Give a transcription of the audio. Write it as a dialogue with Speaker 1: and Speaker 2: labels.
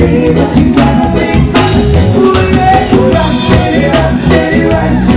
Speaker 1: Shira, Shira, Shira, Shira, right.